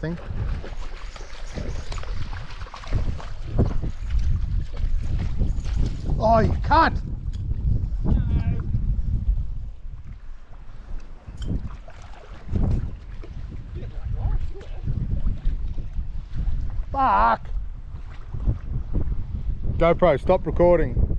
thing. Oh, you can't! Fuck! GoPro, stop recording.